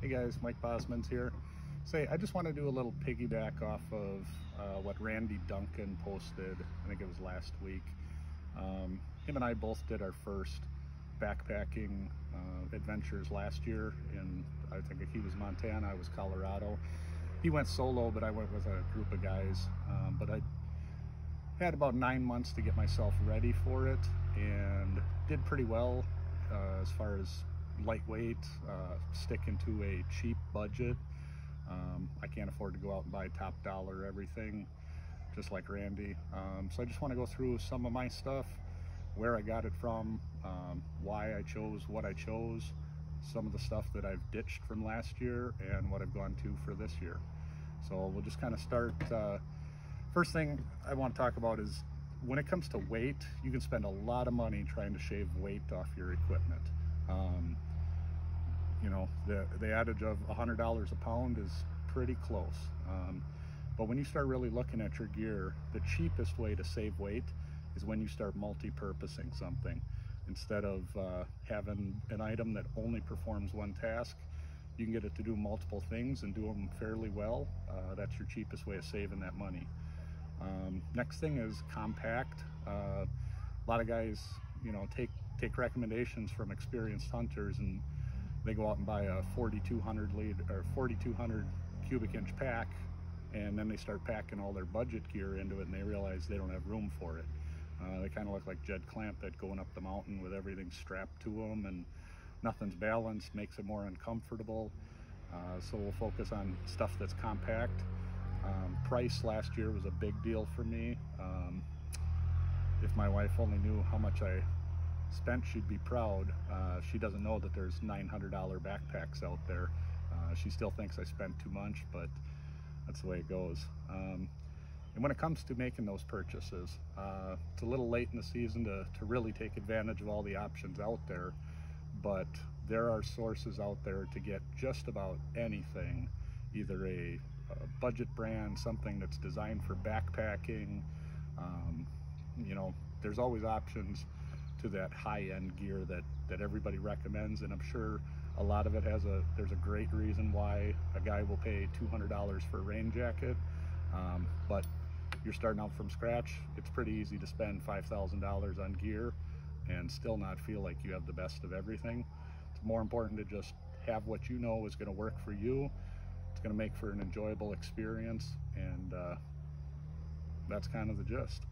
Hey guys, Mike Bosmans here. Say, I just want to do a little piggyback off of uh, what Randy Duncan posted, I think it was last week. Um, him and I both did our first backpacking uh, adventures last year in, I think he was Montana, I was Colorado. He went solo, but I went with a group of guys. Um, but I had about nine months to get myself ready for it and did pretty well uh, as far as lightweight, uh, sticking to a cheap budget. Um, I can't afford to go out and buy top dollar everything, just like Randy. Um, so I just want to go through some of my stuff, where I got it from, um, why I chose what I chose, some of the stuff that I've ditched from last year, and what I've gone to for this year. So we'll just kind of start. Uh, first thing I want to talk about is when it comes to weight, you can spend a lot of money trying to shave weight off your equipment. Um, you know, the, the adage of $100 a pound is pretty close. Um, but when you start really looking at your gear, the cheapest way to save weight is when you start multi-purposing something. Instead of uh, having an item that only performs one task, you can get it to do multiple things and do them fairly well. Uh, that's your cheapest way of saving that money. Um, next thing is compact. Uh, a lot of guys, you know, take take recommendations from experienced hunters and they go out and buy a 4200 lead or 4200 cubic inch pack and then they start packing all their budget gear into it and they realize they don't have room for it. Uh, they kind of look like Jed Clampett going up the mountain with everything strapped to them and nothing's balanced, makes it more uncomfortable. Uh, so we'll focus on stuff that's compact. Um, price last year was a big deal for me. Um, if my wife only knew how much I spent, she'd be proud. Uh, she doesn't know that there's $900 backpacks out there. Uh, she still thinks I spent too much, but that's the way it goes. Um, and when it comes to making those purchases, uh, it's a little late in the season to, to really take advantage of all the options out there, but there are sources out there to get just about anything, either a, a budget brand, something that's designed for backpacking, um, you know, there's always options to that high-end gear that that everybody recommends and I'm sure a lot of it has a there's a great reason why a guy will pay $200 for a rain jacket um, but you're starting out from scratch it's pretty easy to spend $5,000 on gear and still not feel like you have the best of everything. It's more important to just have what you know is going to work for you it's going to make for an enjoyable experience and uh, that's kind of the gist.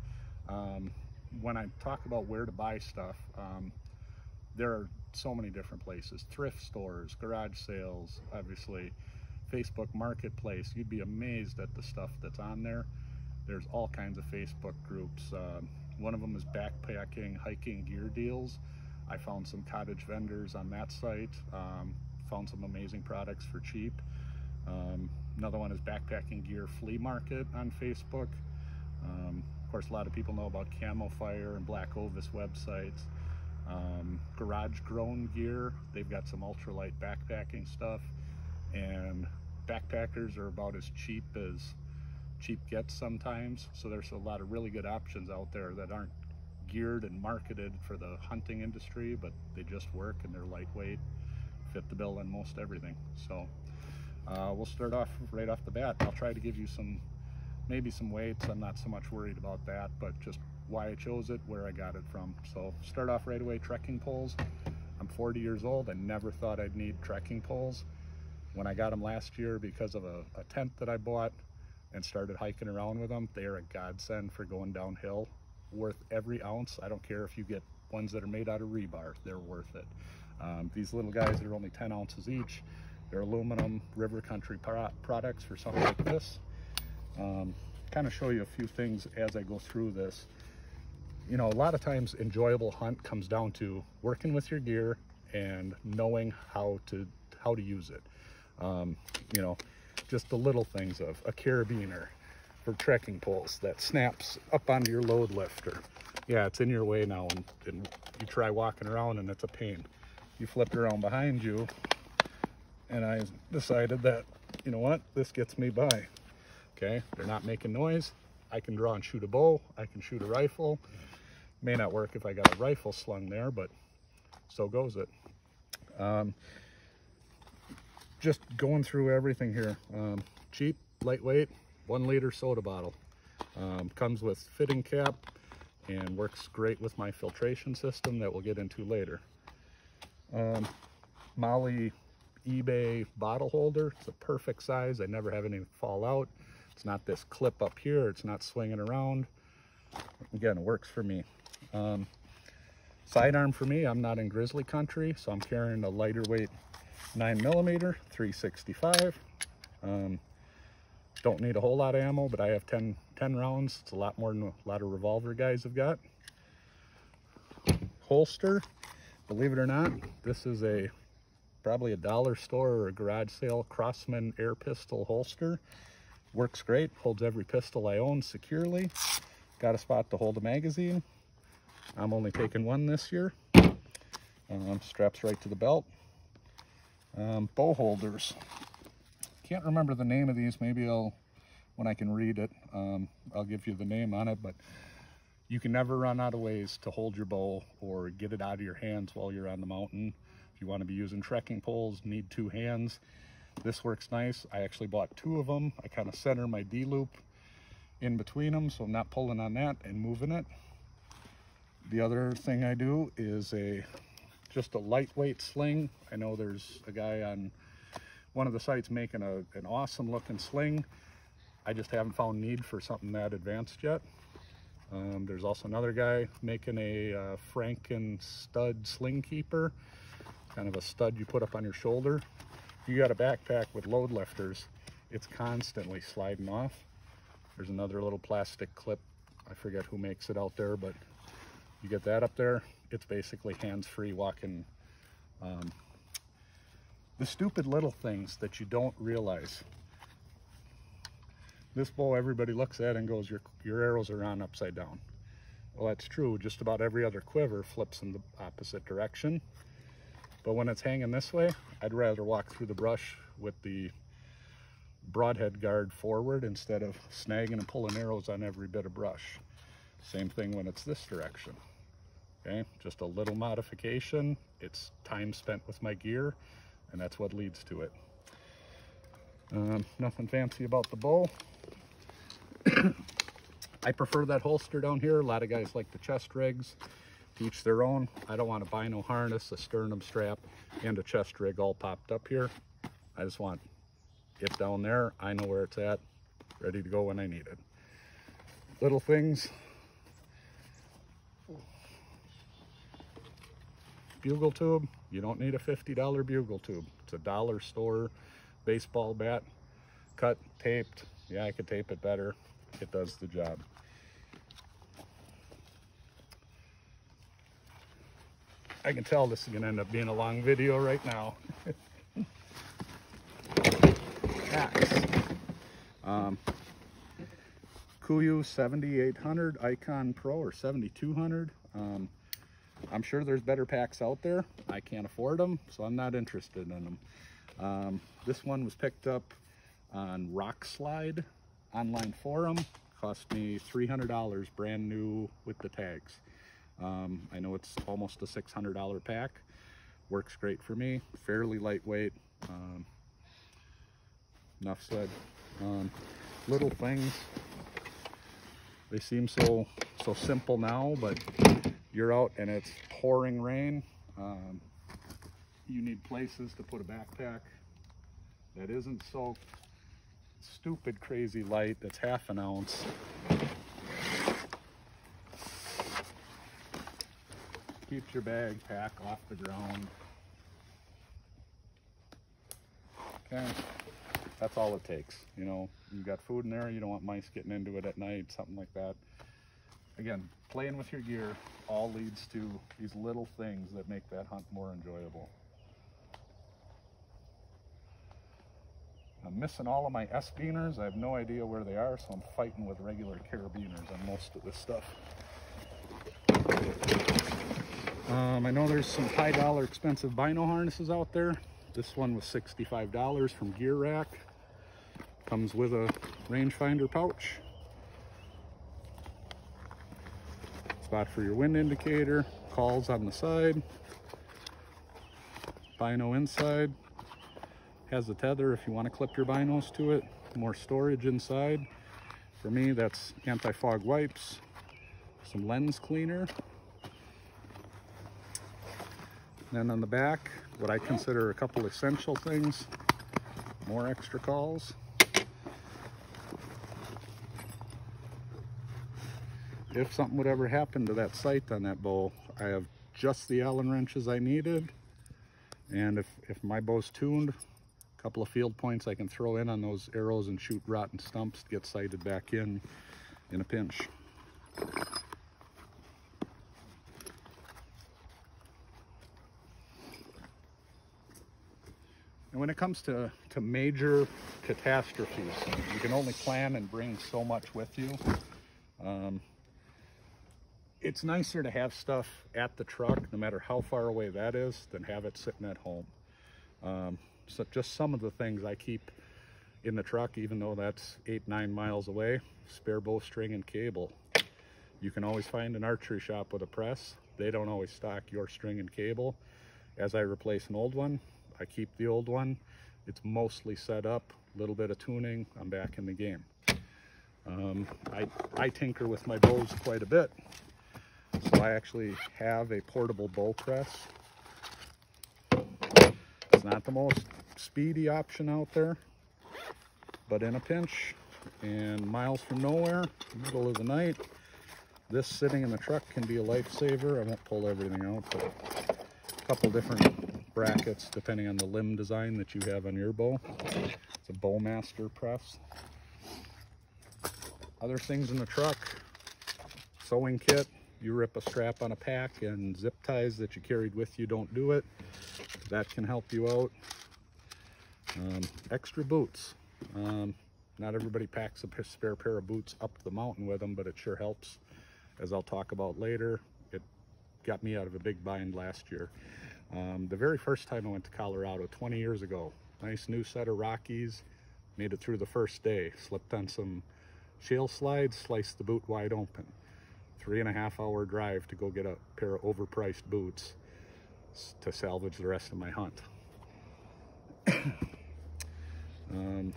Um, when I talk about where to buy stuff, um, there are so many different places. Thrift stores, garage sales, obviously, Facebook Marketplace. You'd be amazed at the stuff that's on there. There's all kinds of Facebook groups. Uh, one of them is backpacking, hiking gear deals. I found some cottage vendors on that site. Um, found some amazing products for cheap. Um, another one is backpacking gear flea market on Facebook. Um, course, a lot of people know about Camofire and Black Ovis websites. Um, garage Grown Gear, they've got some ultralight backpacking stuff. And backpackers are about as cheap as cheap gets sometimes. So there's a lot of really good options out there that aren't geared and marketed for the hunting industry, but they just work and they're lightweight, fit the bill on most everything. So uh, we'll start off right off the bat. I'll try to give you some maybe some weights. I'm not so much worried about that, but just why I chose it, where I got it from. So start off right away, trekking poles. I'm 40 years old. I never thought I'd need trekking poles. When I got them last year because of a, a tent that I bought and started hiking around with them, they are a godsend for going downhill. Worth every ounce. I don't care if you get ones that are made out of rebar, they're worth it. Um, these little guys are only 10 ounces each. They're aluminum river country pro products for something like this um, kind of show you a few things as I go through this. You know, a lot of times enjoyable hunt comes down to working with your gear and knowing how to how to use it. Um, you know, just the little things of a carabiner for trekking poles that snaps up onto your load lifter. Yeah, it's in your way now and, and you try walking around and it's a pain. You flip around behind you and I decided that, you know what, this gets me by okay? They're not making noise. I can draw and shoot a bow. I can shoot a rifle. May not work if I got a rifle slung there, but so goes it. Um, just going through everything here. Um, cheap, lightweight, one liter soda bottle. Um, comes with fitting cap and works great with my filtration system that we'll get into later. Um, MOLLE eBay bottle holder. It's a perfect size. I never have any fall out. It's not this clip up here. It's not swinging around. Again, it works for me. Um, sidearm for me, I'm not in grizzly country, so I'm carrying a lighter weight 9 millimeter 365. Um, don't need a whole lot of ammo, but I have 10, 10 rounds. It's a lot more than a lot of revolver guys have got. Holster, believe it or not, this is a probably a dollar store or a garage sale Crosman air pistol holster. Works great, holds every pistol I own securely. Got a spot to hold a magazine. I'm only taking one this year. Um, straps right to the belt. Um, bow holders. Can't remember the name of these. Maybe I'll, when I can read it, um, I'll give you the name on it. But you can never run out of ways to hold your bow or get it out of your hands while you're on the mountain. If you want to be using trekking poles, need two hands. This works nice. I actually bought two of them. I kind of center my D-loop in between them so I'm not pulling on that and moving it. The other thing I do is a just a lightweight sling. I know there's a guy on one of the sites making a, an awesome looking sling. I just haven't found need for something that advanced yet. Um, there's also another guy making a uh, Franken stud sling keeper kind of a stud you put up on your shoulder. If you got a backpack with load lifters, it's constantly sliding off. There's another little plastic clip. I forget who makes it out there, but you get that up there. It's basically hands-free walking. Um, the stupid little things that you don't realize. This bow everybody looks at and goes, your, your arrows are on upside down. Well, that's true. Just about every other quiver flips in the opposite direction. But when it's hanging this way, I'd rather walk through the brush with the broadhead guard forward instead of snagging and pulling arrows on every bit of brush. Same thing when it's this direction. Okay, just a little modification. It's time spent with my gear, and that's what leads to it. Um, nothing fancy about the bow. I prefer that holster down here. A lot of guys like the chest rigs each their own. I don't want a bino harness, a sternum strap, and a chest rig all popped up here. I just want it down there. I know where it's at, ready to go when I need it. Little things. Bugle tube, you don't need a $50 bugle tube. It's a dollar store baseball bat, cut, taped. Yeah, I could tape it better. It does the job. I can tell this is gonna end up being a long video right now. Um, Kuiu 7800 Icon Pro or 7200. Um, I'm sure there's better packs out there. I can't afford them, so I'm not interested in them. Um, this one was picked up on Rokslide online forum. Cost me $300 brand new with the tags. Um, I know it's almost a $600 pack. Works great for me. Fairly lightweight. Um, enough said. Um, little things. They seem so so simple now, but you're out and it's pouring rain. Um, you need places to put a backpack that isn't so stupid crazy light that's half an ounce keeps your bag pack off the ground. Okay, that's all it takes. You know, you got food in there, you don't want mice getting into it at night, something like that. Again, playing with your gear all leads to these little things that make that hunt more enjoyable. I'm missing all of my S-Biners. I have no idea where they are, so I'm fighting with regular carabiners on most of this stuff. Um, I know there's some high dollar expensive bino harnesses out there. This one was $65 from Gear Rack. Comes with a rangefinder pouch. Spot for your wind indicator. Calls on the side. Bino inside. Has the tether if you want to clip your binos to it. More storage inside. For me, that's anti-fog wipes, some lens cleaner. Then on the back, what I consider a couple essential things, more extra calls. If something would ever happen to that sight on that bow, I have just the Allen wrenches I needed. And if, if my bow's tuned, a couple of field points I can throw in on those arrows and shoot rotten stumps to get sighted back in in a pinch. And when it comes to, to major catastrophes, you can only plan and bring so much with you. Um, it's nicer to have stuff at the truck, no matter how far away that is, than have it sitting at home. Um, so just some of the things I keep in the truck, even though that's eight, nine miles away, spare bowstring and cable. You can always find an archery shop with a press. They don't always stock your string and cable. As I replace an old one, I keep the old one. It's mostly set up, a little bit of tuning, I'm back in the game. Um, I, I tinker with my bows quite a bit. So I actually have a portable bow press. It's not the most speedy option out there, but in a pinch and miles from nowhere, middle of the night, this sitting in the truck can be a lifesaver. I won't pull everything out, but a couple different brackets depending on the limb design that you have on your bow. It's a Bowmaster press. Other things in the truck, sewing kit, you rip a strap on a pack and zip ties that you carried with you don't do it. That can help you out. Um, extra boots. Um, not everybody packs a spare pair of boots up the mountain with them, but it sure helps. As I'll talk about later, it got me out of a big bind last year. Um, the very first time I went to Colorado, 20 years ago, nice new set of Rockies, made it through the first day, slipped on some shale slides, sliced the boot wide open three and a half hour drive to go get a pair of overpriced boots to salvage the rest of my hunt. um,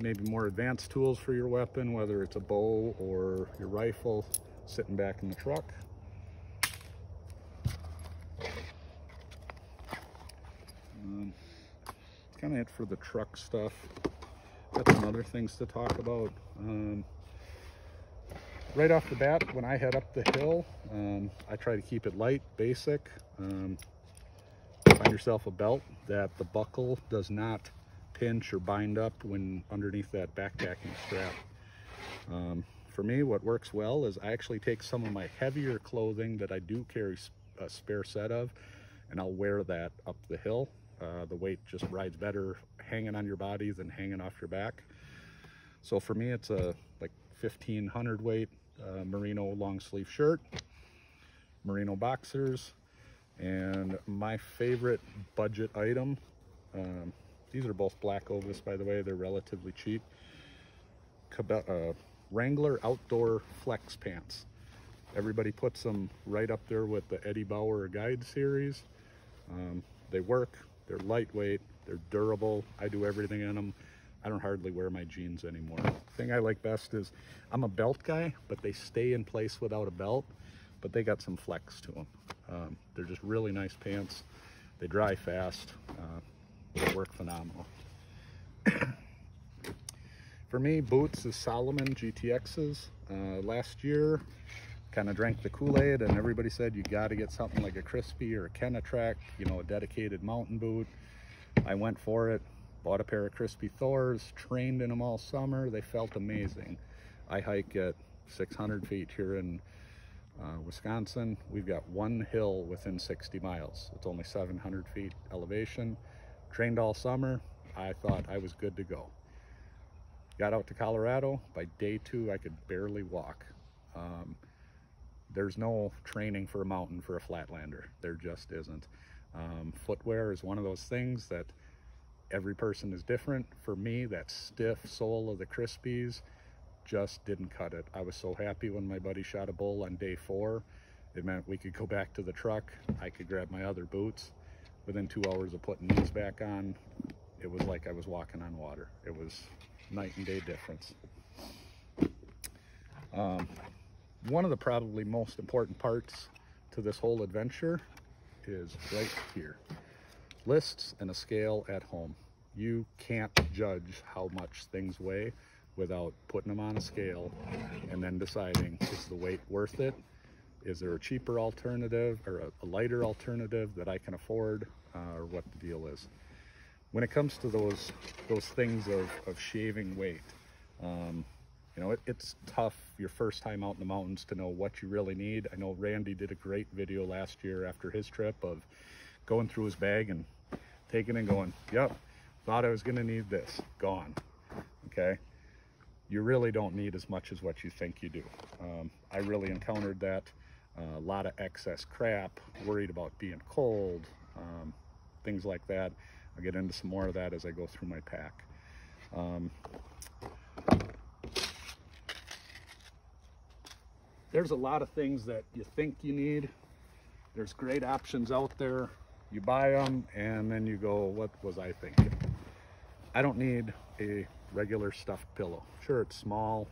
maybe more advanced tools for your weapon, whether it's a bow or your rifle sitting back in the truck. Kind of it for the truck stuff. Got some other things to talk about. Um, right off the bat, when I head up the hill, um, I try to keep it light, basic. Um, find yourself a belt that the buckle does not pinch or bind up when underneath that backpacking strap. Um, for me, what works well is I actually take some of my heavier clothing that I do carry a spare set of, and I'll wear that up the hill. Uh, the weight just rides better hanging on your body than hanging off your back. So for me, it's a like 1500 weight uh, merino long sleeve shirt, merino boxers, and my favorite budget item, um, these are both black Ovis by the way, they're relatively cheap, uh, Wrangler Outdoor Flex Pants. Everybody puts them right up there with the Eddie Bauer Guide series. Um, they work, they're lightweight, they're durable, I do everything in them. I don't hardly wear my jeans anymore. Thing I like best is I'm a belt guy, but they stay in place without a belt, but they got some flex to them. Um, they're just really nice pants. They dry fast. Uh, they work phenomenal. For me, boots is Salomon GTXs. Uh, last year, kind of drank the Kool-Aid and everybody said you got to get something like a Crispi or a Kenetrek, you know, a dedicated mountain boot. I went for it. Bought a pair of Crispi Thors, trained in them all summer. They felt amazing. I hike at 600 feet here in uh, Wisconsin. We've got one hill within 60 miles. It's only 700 feet elevation. Trained all summer. I thought I was good to go. Got out to Colorado. By day two, I could barely walk. Um, there's no training for a mountain for a flatlander. There just isn't. Um, footwear is one of those things that every person is different. For me, that stiff sole of the Crispis just didn't cut it. I was so happy when my buddy shot a bull on day four. It meant we could go back to the truck. I could grab my other boots. Within two hours of putting these back on, it was like I was walking on water. It was night and day difference. Um, one of the probably most important parts to this whole adventure is right here. Lists and a scale at home. You can't judge how much things weigh without putting them on a scale and then deciding is the weight worth it? Is there a cheaper alternative or a, lighter alternative that I can afford uh, or what the deal is? When it comes to those those things of, of shaving weight, um, you know, it, it's tough your first time out in the mountains to know what you really need. I know Randy did a great video last year after his trip of going through his bag and taking and going, yep, thought I was gonna need this, gone, okay? You really don't need as much as what you think you do. Um, I really encountered that, uh, a lot of excess crap, worried about being cold, um, things like that. I'll get into some more of that as I go through my pack. Um, there's a lot of things that you think you need. There's great options out there. You buy them and then you go, what was I thinking? I don't need a regular stuffed pillow. Sure, it's small,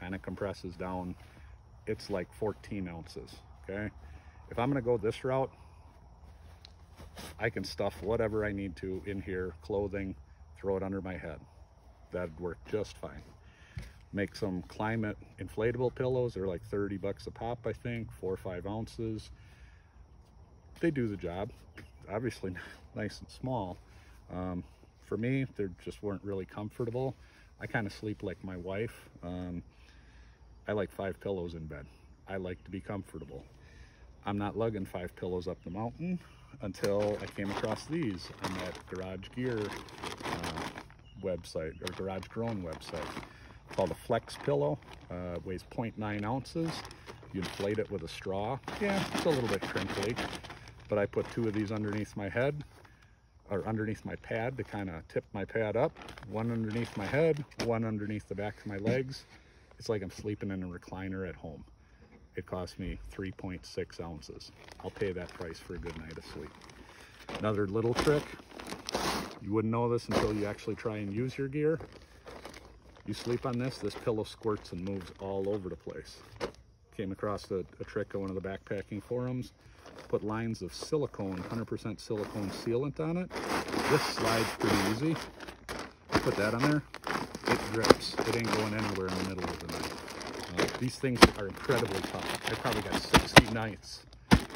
kind of compresses down. It's like 14 ounces, okay? If I'm gonna go this route, I can stuff whatever I need to in here, clothing, throw it under my head. That'd work just fine make some Klymit inflatable pillows. They're like 30 bucks a pop, I think, four or five ounces. They do the job, obviously nice and small. Um, for me, they just weren't really comfortable. I kind of sleep like my wife. Um, I like five pillows in bed. I like to be comfortable. I'm not lugging five pillows up the mountain until I came across these on that Garage Gear uh, website or Garage Grown website called a flex pillow. Uh, weighs 0.9 ounces. You inflate it with a straw. Yeah, it's a little bit crinkly, but I put two of these underneath my head or underneath my pad to kind of tip my pad up. One underneath my head, one underneath the back of my legs. It's like I'm sleeping in a recliner at home. It cost me 3.6 ounces. I'll pay that price for a good night of sleep. Another little trick, you wouldn't know this until you actually try and use your gear. You sleep on this, this pillow squirts and moves all over the place. Came across a, a trick on one of the backpacking forums. Put lines of silicone, 100% silicone sealant on it. This slides pretty easy. Put that on there, it drips. It ain't going anywhere in the middle of the night. Uh, these things are incredibly tough. I probably got 60 nights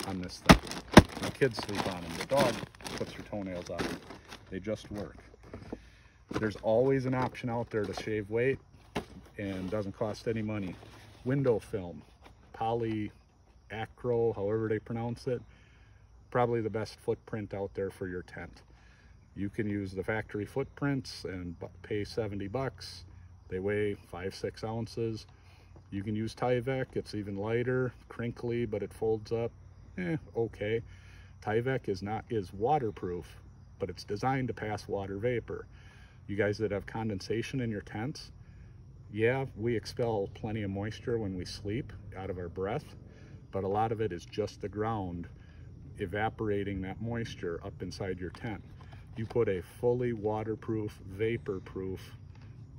on this thing. My kids sleep on them. The dog puts her toenails on them. They just work. There's always an option out there to shave weight and doesn't cost any money. Window film, poly acro, however they pronounce it, probably the best footprint out there for your tent. You can use the factory footprints and pay 70 bucks. They weigh five, six ounces. You can use Tyvek, it's even lighter, crinkly, but it folds up, eh, okay. Tyvek is not is waterproof, but it's designed to pass water vapor. You guys that have condensation in your tents, yeah, we expel plenty of moisture when we sleep out of our breath, but a lot of it is just the ground evaporating that moisture up inside your tent. You put a fully waterproof, vapor-proof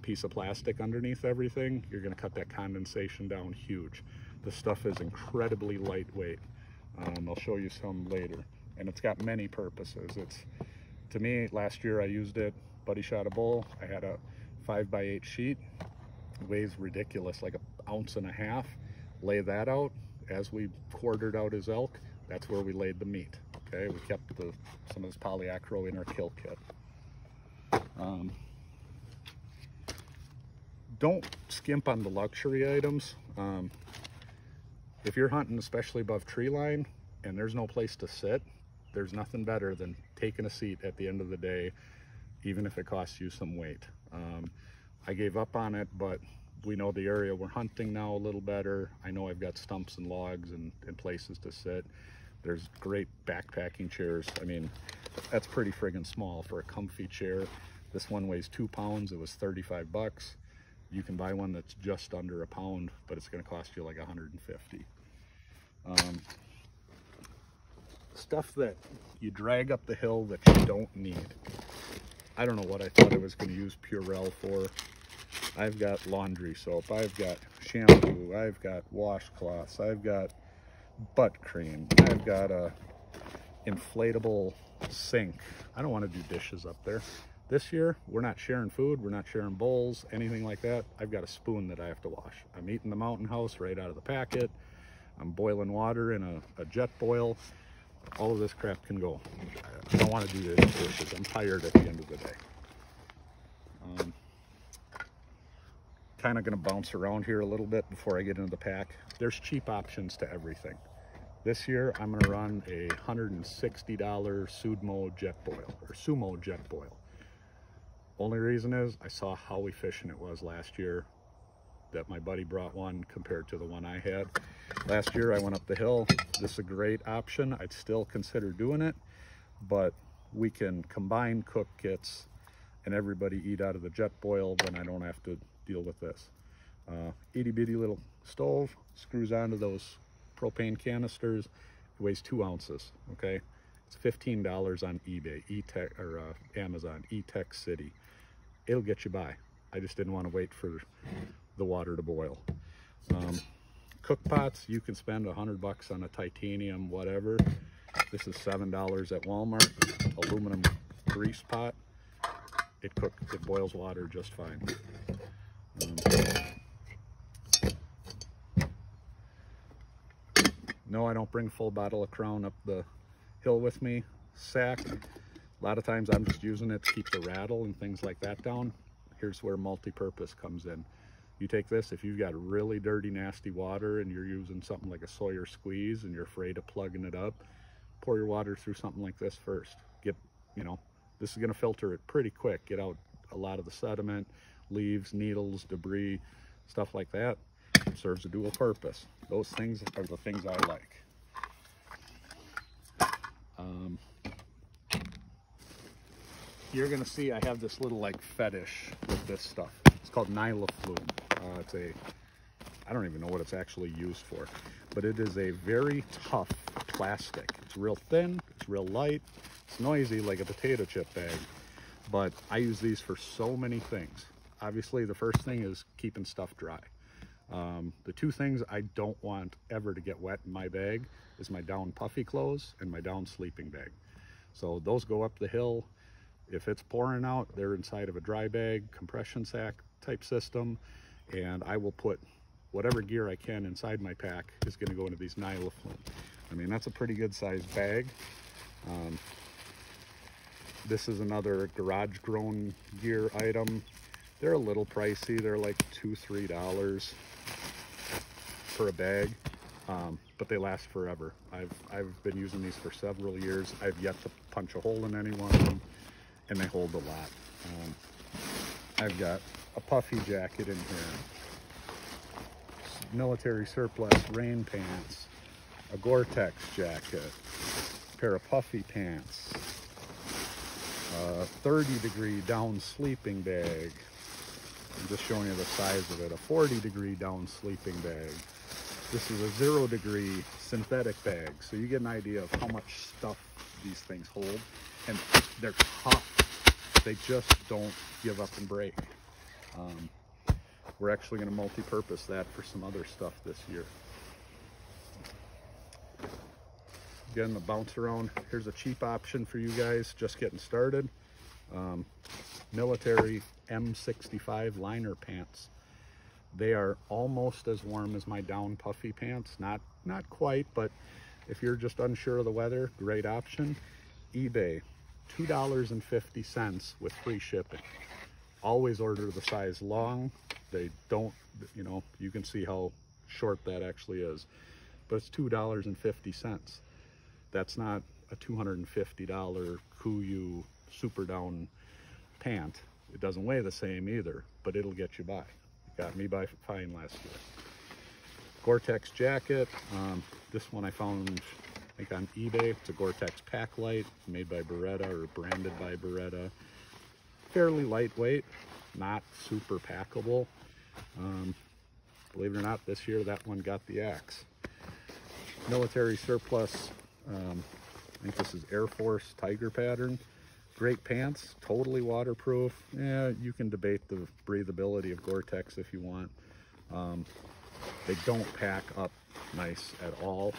piece of plastic underneath everything, you're gonna cut that condensation down huge. The stuff is incredibly lightweight. Um, I'll show you some later. And it's got many purposes. It's, to me, last year I used it buddy shot a bull. I had a five by eight sheet. Weighs ridiculous, like an ounce and a half. Lay that out. As we quartered out his elk, that's where we laid the meat. Okay, we kept the, some of this polycryo in our kill kit. Um, don't skimp on the luxury items. Um, if you're hunting, especially above tree line, and there's no place to sit, there's nothing better than taking a seat at the end of the day even if it costs you some weight. Um, I gave up on it, but we know the area we're hunting now a little better. I know I've got stumps and logs and, and places to sit. There's great backpacking chairs. I mean, that's pretty friggin' small for a comfy chair. This one weighs two pounds. It was 35 bucks. You can buy one that's just under a pound, but it's gonna cost you like 150. Um, stuff that you drag up the hill that you don't need I don't know what I thought I was going to use Purell for. I've got laundry soap, I've got shampoo, I've got washcloths, I've got butt cream, I've got a inflatable sink. I don't want to do dishes up there. This year, we're not sharing food, we're not sharing bowls, anything like that. I've got a spoon that I have to wash. I'm eating the Mountain House right out of the packet. I'm boiling water in a, a jet boil. All of this crap can go. I don't want to do this dishes. I'm tired at the end of the day. Um, kind of going to bounce around here a little bit before I get into the pack. There's cheap options to everything. This year, I'm going to run a $160 Sudmo Jetboil, or Sumo Jetboil. Only reason is I saw how efficient it was last year that my buddy brought one compared to the one I had. Last year I went up the hill. This is a great option. I'd still consider doing it, but we can combine cook kits and everybody eat out of the jet boil, then I don't have to deal with this. Uh, itty bitty little stove, screws onto those propane canisters, it weighs two ounces, okay? It's $15 on eBay, E-Tech, or uh, Amazon, Etekcity. It'll get you by. I just didn't want to wait for the water to boil. Um, cook pots, you can spend a hundred bucks on a titanium, whatever. This is $7 at Walmart, aluminum grease pot. It cook, it boils water just fine. Um, no, I don't bring a full bottle of Crown up the hill with me. Sack, a lot of times I'm just using it to keep the rattle and things like that down. Here's where multi-purpose comes in. You take this, if you've got really dirty, nasty water and you're using something like a Sawyer squeeze and you're afraid of plugging it up, pour your water through something like this first. Get, you know, this is gonna filter it pretty quick, get out a lot of the sediment, leaves, needles, debris, stuff like that. serves a dual purpose. Those things are the things I like. Um, you're gonna see I have this little like fetish with this stuff. It's called Nylofume. Uh, it's a, I don't even know what it's actually used for, but it is a very tough plastic. It's real thin, it's real light, it's noisy like a potato chip bag, but I use these for so many things. Obviously, the first thing is keeping stuff dry. Um, the two things I don't want ever to get wet in my bag is my down puffy clothes and my down sleeping bag. So those go up the hill. If it's pouring out, they're inside of a dry bag, compression sack type system, and I will put whatever gear I can inside my pack is gonna go into these Nylofume. I mean, that's a pretty good sized bag. Um, this is another garage grown gear item. They're a little pricey. They're like two, three dollars for a bag, um, but they last forever. I've, I've been using these for several years. I've yet to punch a hole in any one of them, and they hold a lot. Um, I've got a puffy jacket in here, military surplus rain pants, a Gore-Tex jacket, pair of puffy pants, a 30 degree down sleeping bag, I'm just showing you the size of it. A 40 degree down sleeping bag. This is a zero degree synthetic bag. So you get an idea of how much stuff these things hold. And they're tough. They just don't give up and break. Um, we're actually going to multi-purpose that for some other stuff this year. Again, the bounce around. Here's a cheap option for you guys just getting started. Um, military M65 liner pants. They are almost as warm as my down puffy pants. Not, not quite, but if you're just unsure of the weather, great option. eBay, $2.50 with free shipping. Always order the size long. They don't, you know, you can see how short that actually is. But it's $2.50. That's not a $250 KUIU super down pant. It doesn't weigh the same either, but it'll get you by. It got me by fine last year. Gore-Tex jacket. Um, this one I found I think on eBay. It's a Gore-Tex Paclite made by Beretta or branded by Beretta. Fairly lightweight, not super packable. Um, believe it or not, this year that one got the axe. Military surplus. Um, I think this is Air Force Tiger pattern great pants, totally waterproof. Yeah, you can debate the breathability of Gore-Tex if you want. Um, they don't pack up nice at all.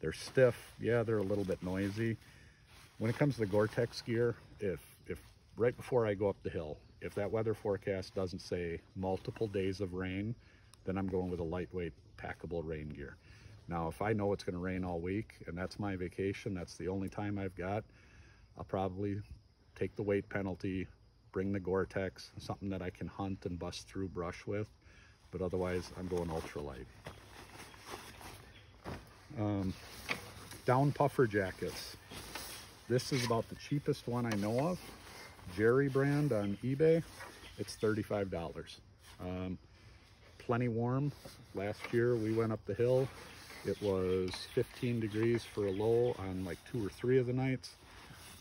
They're stiff. Yeah, they're a little bit noisy. When it comes to the Gore-Tex gear, if right before I go up the hill, if that weather forecast doesn't say multiple days of rain, then I'm going with a lightweight packable rain gear. Now, if I know it's gonna rain all week and that's my vacation, that's the only time I've got, I'll probably take the weight penalty, bring the Gore-Tex, something that I can hunt and bust through brush with, but otherwise I'm going ultralight. Um, down puffer jackets. This is about the cheapest one I know of. Jerry brand on eBay. It's $35. Um, plenty warm. Last year we went up the hill. It was 15 degrees for a low on like two or three of the nights.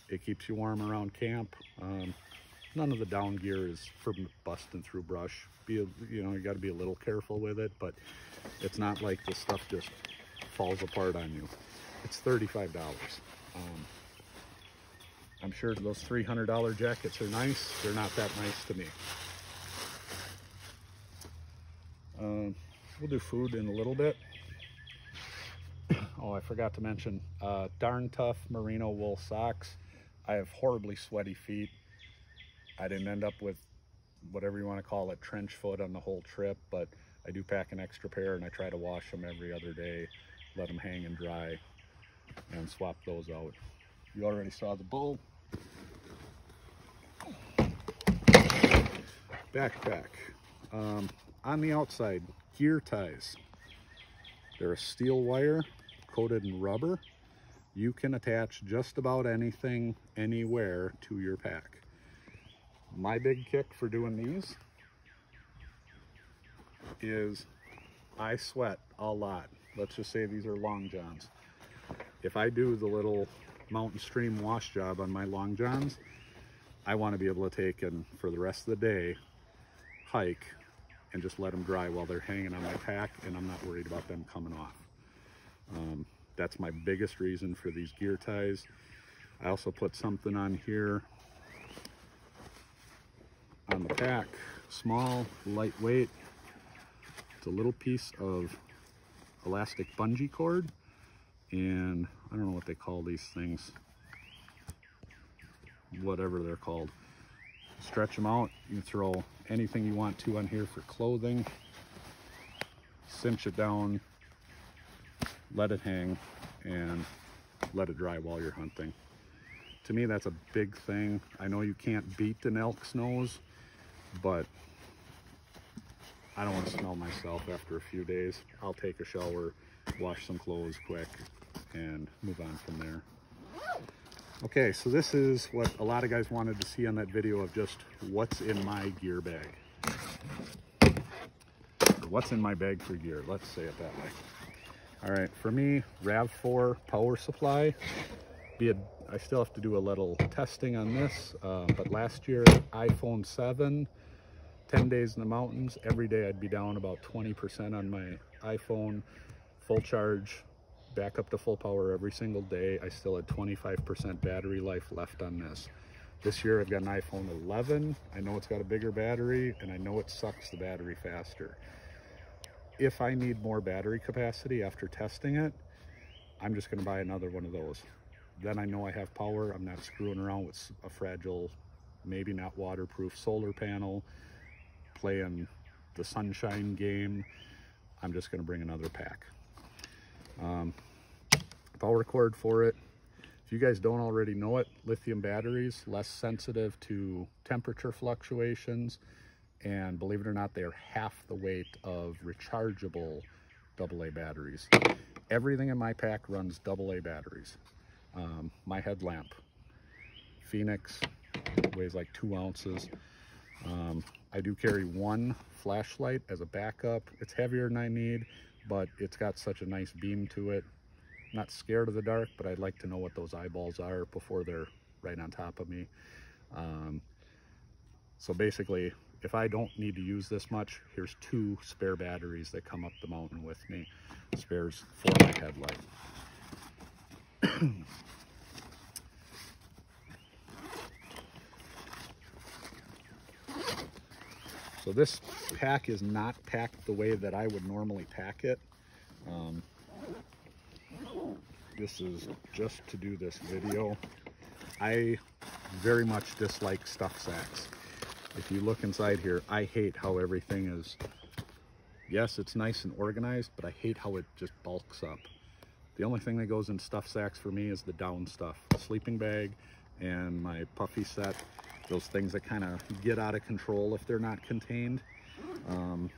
It keeps you warm around camp. Um, none of the down gear is for busting through brush. Be a, you know, you got to be a little careful with it, but it's not like the stuff just falls apart on you. It's $35. Um, I'm sure those $300 jackets are nice. They're not that nice to me. Um, we'll do food in a little bit. oh, I forgot to mention, uh, Darn Tough Merino wool socks. I have horribly sweaty feet. I didn't end up with whatever you want to call it, trench foot on the whole trip, but I do pack an extra pair and I try to wash them every other day, let them hang and dry, and swap those out. You already saw the bull. Backpack. Um, on the outside, gear ties. They're a steel wire coated in rubber. You can attach just about anything, anywhere to your pack. My big kick for doing these is I sweat a lot. Let's just say these are long johns. If I do the little mountain stream wash job on my long johns, I want to be able to take and for the rest of the day hike and just let them dry while they're hanging on my pack and I'm not worried about them coming off. Um, that's my biggest reason for these gear ties. I also put something on here on the pack, small, lightweight. It's a little piece of elastic bungee cord and I don't know what they call these things, whatever they're called. Stretch them out, you throw anything you want to on here for clothing, cinch it down, let it hang, and let it dry while you're hunting. To me, that's a big thing. I know you can't beat an elk's nose, but I don't want to smell myself after a few days. I'll take a shower, wash some clothes quick, and move on from there. Okay, so this is what a lot of guys wanted to see on that video of just what's in my gear bag. What's in my bag for gear, let's say it that way. All right, for me, RAVPower power supply. Be a, I still have to do a little testing on this, uh, but last year, iPhone 7, 10 days in the mountains, every day I'd be down about 20% on my iPhone, full charge, back up to full power every single day. I still had 25% battery life left on this. This year I've got an iPhone 11. I know it's got a bigger battery and I know it sucks the battery faster. If I need more battery capacity after testing it, I'm just gonna buy another one of those. Then I know I have power. I'm not screwing around with a fragile, maybe not waterproof solar panel, playing the sunshine game. I'm just gonna bring another pack. Um, power cord for it. If you guys don't already know it, lithium batteries, less sensitive to temperature fluctuations. And believe it or not, they're half the weight of rechargeable AA batteries. Everything in my pack runs AA batteries. Um, my headlamp, Fenix, weighs like two ounces. Um, I do carry one flashlight as a backup. It's heavier than I need but it's got such a nice beam to it. not scared of the dark, but I'd like to know what those eyeballs are before they're right on top of me. Um, so basically, if I don't need to use this much, here's two spare batteries that come up the mountain with me. Spares for my headlight. So this pack is not packed the way that I would normally pack it. Um, this is just to do this video. I very much dislike stuff sacks. If you look inside here, I hate how everything is, yes, it's nice and organized, but I hate how it just bulks up. The only thing that goes in stuff sacks for me is the down stuff, the sleeping bag and my puffy set, those things that kind of get out of control if they're not contained. Um,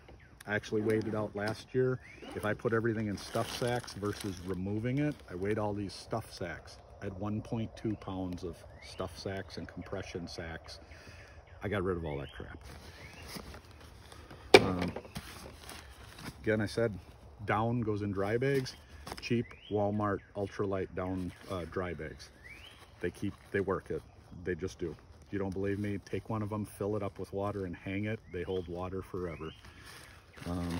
I actually weighed it out last year. If I put everything in stuff sacks versus removing it, I weighed all these stuff sacks. I had 1.2 pounds of stuff sacks and compression sacks. I got rid of all that crap. Um, again, I said down goes in dry bags. Cheap Walmart ultralight down uh, dry bags. They keep, they work it. They just do. You don't believe me, take one of them, fill it up with water and hang it. They hold water forever. Um,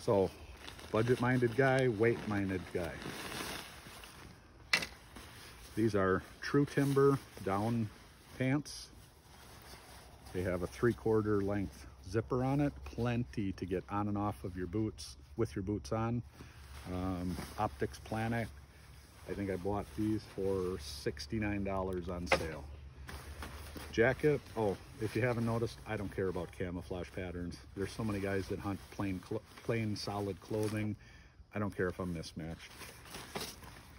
so, budget-minded guy, weight-minded guy. These are True Timber down pants. They have a three-quarter length zipper on it, plenty to get on and off of your boots with your boots on. Um, Optics Planet, I think I bought these for $69 on sale. Jacket, oh, if you haven't noticed, I don't care about camouflage patterns. There's so many guys that hunt plain, plain solid clothing. I don't care if I'm mismatched.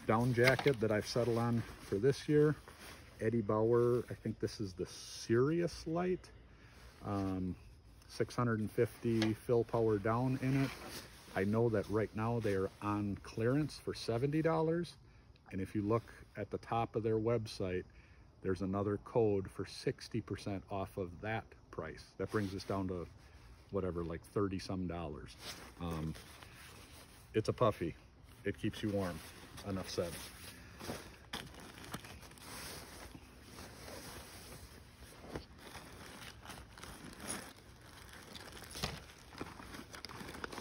Down jacket that I've settled on for this year, Eddie Bauer, I think this is the CirrusLite. Um, 650 fill power down in it. I know that right now they are on clearance for $70. And if you look at the top of their website, there's another code for 60% off of that price. That brings us down to whatever, like 30 some dollars. Um, it's a puffy. It keeps you warm. Enough said.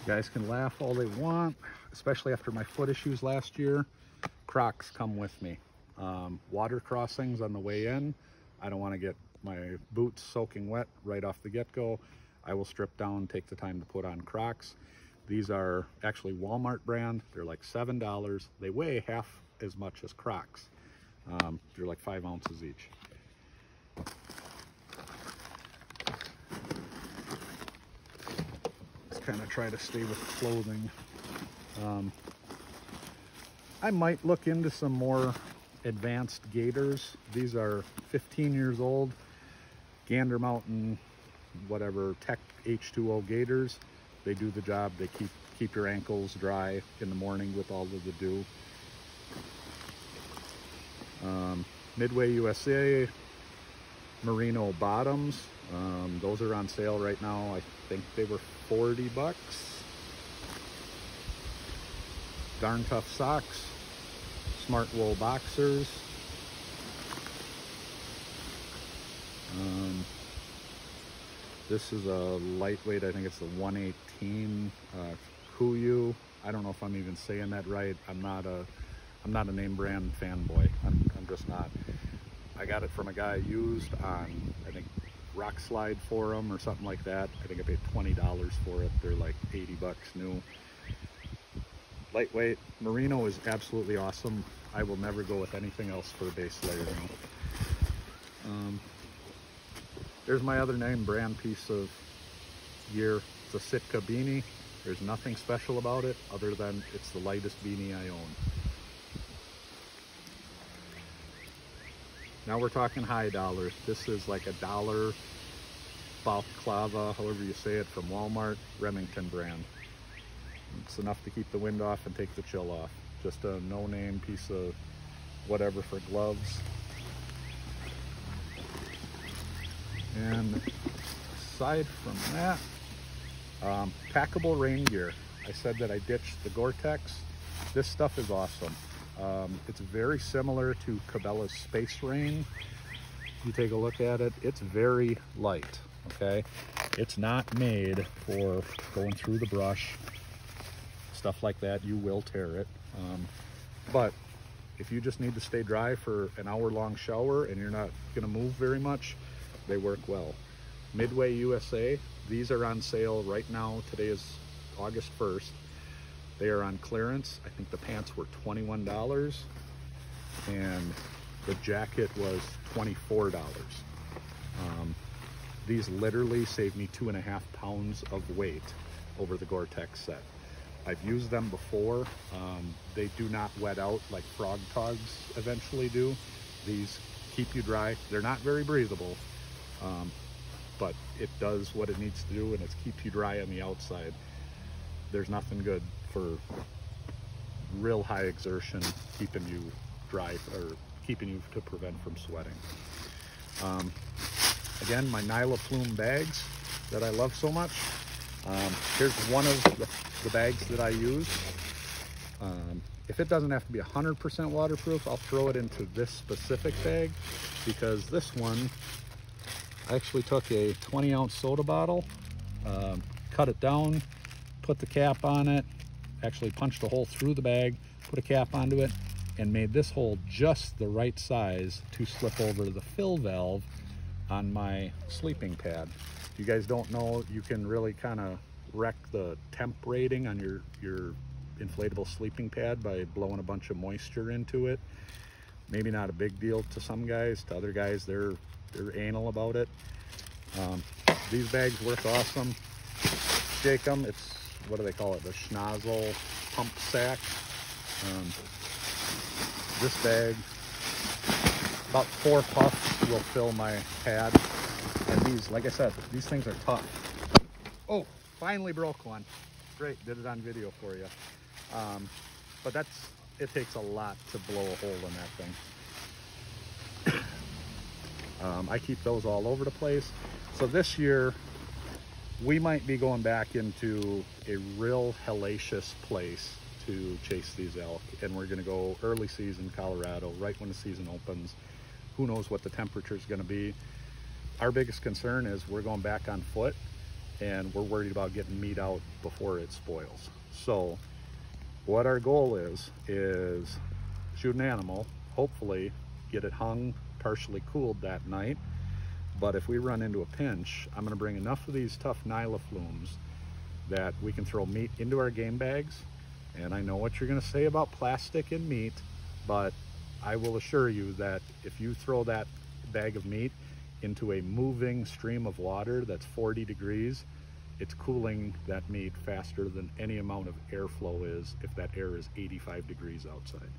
You guys can laugh all they want, especially after my foot issues last year. Crocs come with me. Um, water crossings on the way in. I don't want to get my boots soaking wet right off the get-go. I will strip down, take the time to put on Crocs. These are actually Walmart brand. They're like $7. They weigh half as much as Crocs. Um, they're like five ounces each. Let's kind of try to stay with clothing. Um, I might look into some more advanced gaiters. These are 15 years old, Gander Mountain, whatever, Tech H2O gaiters. They do the job. They keep keep your ankles dry in the morning with all of the dew. Um, Midway USA merino bottoms. Um, those are on sale right now. I think they were 40 bucks. Darn tough socks. Smart wool boxers. Um, this is a lightweight, I think it's the 118 uh, Kuiu. I don't know if I'm even saying that right. I'm not a, I'm not a name brand fanboy. I'm, I'm just not. I got it from a guy used on, I think, Rokslide Forum or something like that. I think I paid $20 for it. They're like 80 bucks new. Lightweight. Merino is absolutely awesome. I will never go with anything else for a base layer Um, there's my other name brand piece of gear. It's a Sitka beanie. There's nothing special about it other than it's the lightest beanie I own. Now we're talking high dollars. This is like a dollar balaclava, however you say it, from Walmart, Remington brand. It's enough to keep the wind off and take the chill off. Just a no-name piece of whatever for gloves. And aside from that, um, packable rain gear. I said that I ditched the Gore-Tex. This stuff is awesome. Um, it's very similar to Cabela's Space Rain. You take a look at it, it's very light, okay? It's not made for going through the brush, stuff like that. You will tear it. Um, but if you just need to stay dry for an hour long shower and you're not gonna move very much, they work well. Midway USA. These are on sale right now. Today is August 1st. They are on clearance. I think the pants were $21 and the jacket was $24. Um, these literally saved me two and a half pounds of weight over the Gore-Tex set. I've used them before. Um, they do not wet out like frog togs eventually do. These keep you dry. They're not very breathable, um, but it does what it needs to do and it keeps you dry on the outside. There's nothing good for real high exertion keeping you dry or keeping you to prevent from sweating. Um, again, my Nylofume bags that I love so much. Um, here's one of the, the, bags that I use. Um, if it doesn't have to be 100% waterproof, I'll throw it into this specific bag because this one, I actually took a 20 ounce soda bottle, um, cut it down, put the cap on it, actually punched a hole through the bag, put a cap onto it, and made this hole just the right size to slip over the fill valve on my sleeping pad. If you guys don't know, you can really kind of wreck the temp rating on your, your inflatable sleeping pad by blowing a bunch of moisture into it. Maybe not a big deal to some guys, to other guys, they're, they're anal about it. Um, these bags work awesome. Shake them, it's, what do they call it, the schnozzle pump sack. Um, this bag, about four puffs will fill my pad. And these, like I said, these things are tough. Oh, finally broke one. Great, did it on video for you. Um, but that's, it takes a lot to blow a hole in that thing. um, I keep those all over the place. So this year, we might be going back into a real hellacious place to chase these elk. And we're gonna go early season Colorado, right when the season opens. Who knows what the temperature is gonna be. Our biggest concern is we're going back on foot and we're worried about getting meat out before it spoils. So what our goal is, is shoot an animal, hopefully get it hung, partially cooled that night. But if we run into a pinch, I'm gonna bring enough of these tough Nylofumes that we can throw meat into our game bags. And I know what you're gonna say about plastic and meat, but I will assure you that if you throw that bag of meat into a moving stream of water that's 40 degrees, it's cooling that meat faster than any amount of airflow is if that air is 85 degrees outside.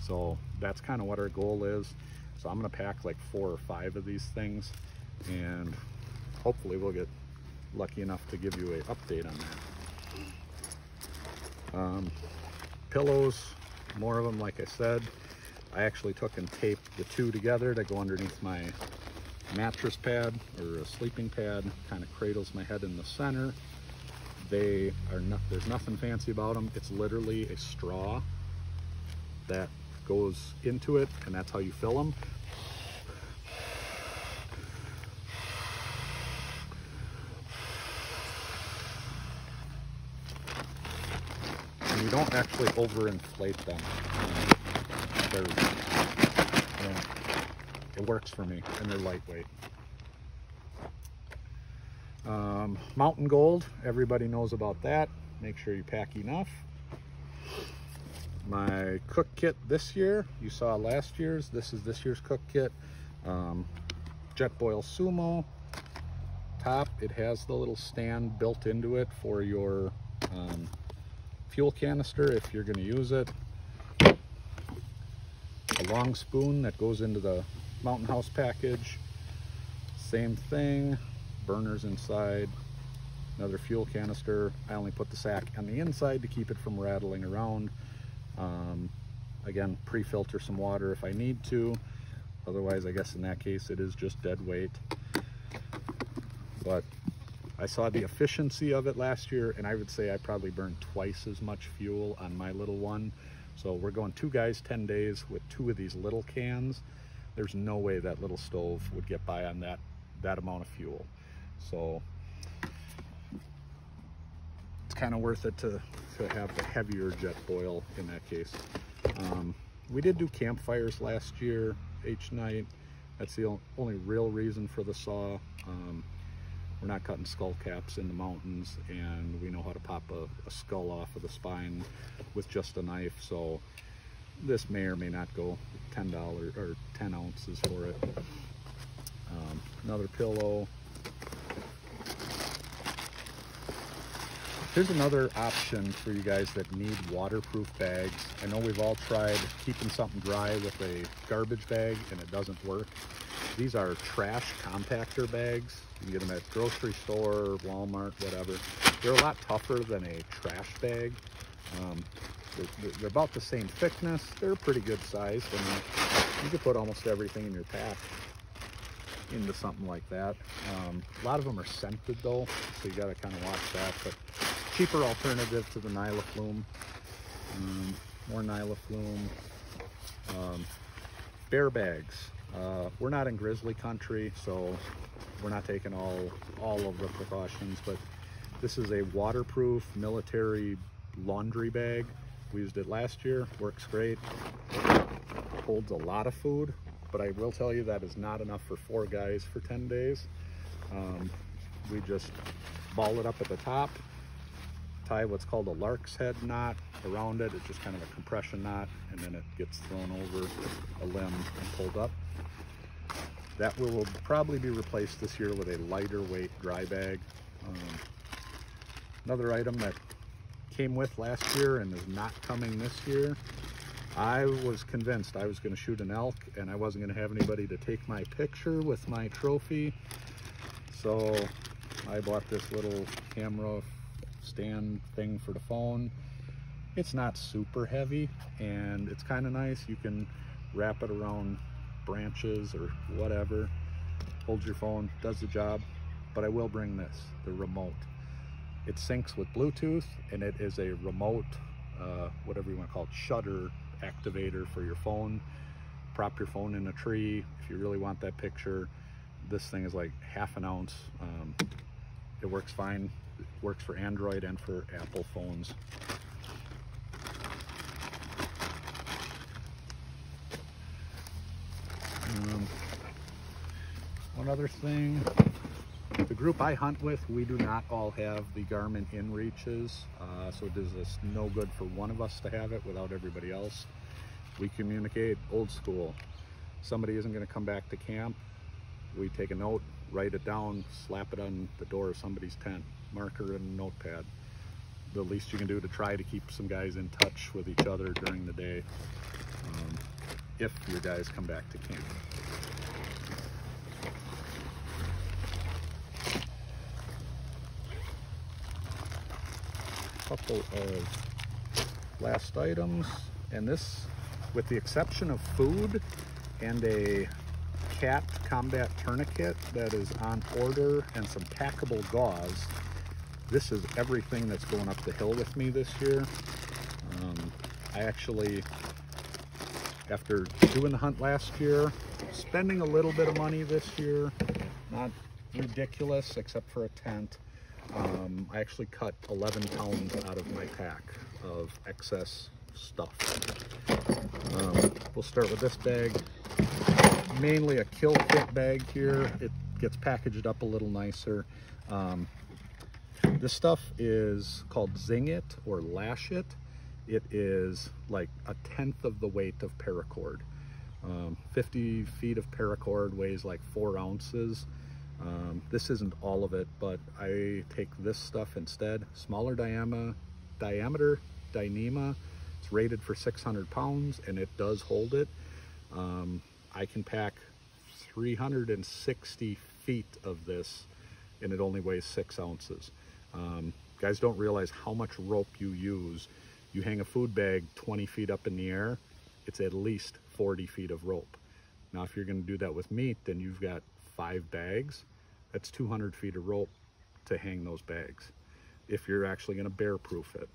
So that's kind of what our goal is. So I'm gonna pack like four or five of these things and hopefully we'll get lucky enough to give you an update on that. Um, pillows, more of them like I said. I actually took and taped the two together to go underneath my mattress pad or a sleeping pad, kind of cradles my head in the center. They are not, there's nothing fancy about them. It's literally a straw that goes into it and that's how you fill them. And you don't actually overinflate them. It works for me and they're lightweight. Um, Mountain Gold, everybody knows about that. Make sure you pack enough. My cook kit this year, you saw last year's, this is this year's cook kit. Um, Jetboil Sumo top, it has the little stand built into it for your um, fuel canister if you're gonna use it. A long spoon that goes into the Mountain House package. Same thing, burners inside, another fuel canister. I only put the sack on the inside to keep it from rattling around. Um, again, pre-filter some water if I need to. Otherwise, I guess in that case, it is just dead weight. But I saw the efficiency of it last year, and I would say I probably burned twice as much fuel on my little one. So we're going two guys, 10 days with two of these little cans. There's no way that little stove would get by on that, that amount of fuel. So it's kind of worth it to, to have the heavier Jetboil in that case. Um, we did do campfires last year, each night. That's the only real reason for the saw. Um, we're not cutting skull caps in the mountains and we know how to pop a, a skull off of the spine with just a knife. So this may or may not go $10 or 10 ounces for it. Um, another pillow. Here's another option for you guys that need waterproof bags. I know we've all tried keeping something dry with a garbage bag and it doesn't work. These are trash compactor bags. You can get them at grocery store, Walmart, whatever. They're a lot tougher than a trash bag. Um, they're, they're, about the same thickness. They're pretty good size. I mean, you could put almost everything in your pack into something like that. Um, a lot of them are scented though, so you got to kind of watch that. But cheaper alternative to the Nylofume. Um, more Nylofume. Um, bear bags. Uh, we're not in grizzly country, so we're not taking all, all of the precautions, but this is a waterproof military laundry bag. We used it last year, works great. Holds a lot of food, but I will tell you that is not enough for four guys for 10 days. Um, we just ball it up at the top, tie what's called a lark's head knot around it. It's just kind of a compression knot, and then it gets thrown over a limb and pulled up. That will probably be replaced this year with a lighter weight dry bag. Um, another item that came with last year and is not coming this year. I was convinced I was going to shoot an elk and I wasn't going to have anybody to take my picture with my trophy. So I bought this little camera stand thing for the phone. It's not super heavy and it's kind of nice. You can wrap it around branches or whatever. Hold your phone, does the job. But I will bring this, the remote. It syncs with Bluetooth and it is a remote, uh, whatever you want to call it, shutter activator for your phone. Prop your phone in a tree if you really want that picture. This thing is like half an ounce. Um, it works fine. It works for Android and for Apple phones. Um, one other thing, the group I hunt with, we do not all have the Garmin InReaches, uh, so it does us no good for one of us to have it without everybody else. We communicate old school. Somebody isn't going to come back to camp. We take a note, write it down, slap it on the door of somebody's tent, marker and notepad. The least you can do to try to keep some guys in touch with each other during the day. Um, if your guys come back to camp. Couple of last items, and this, with the exception of food and a cat combat tourniquet that is on order and some packable gauze, this is everything that's going up the hill with me this year. Um, I actually after doing the hunt last year, spending a little bit of money this year, not ridiculous except for a tent. Um, I actually cut 11 pounds out of my pack of excess stuff. Um, we'll start with this bag. Mainly a kill kit bag here. It gets packaged up a little nicer. Um, this stuff is called Zing It or Lash It it is like a tenth of the weight of paracord. Um, 50 feet of paracord weighs like four ounces. Um, this isn't all of it, but I take this stuff instead. Smaller diameter, diameter Dyneema. It's rated for 600 pounds and it does hold it. Um, I can pack 360 feet of this and it only weighs six ounces. Um, guys don't realize how much rope you use you hang a food bag 20 feet up in the air, it's at least 40 feet of rope. Now, if you're gonna do that with meat, then you've got five bags. That's 200 feet of rope to hang those bags if you're actually gonna bear proof it.